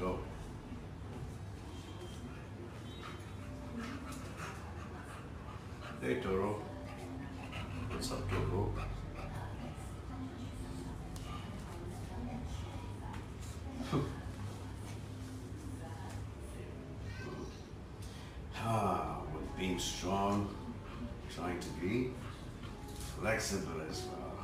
go. Hey Toro. What's up, Toro? ah, with being strong, trying to be flexible as well.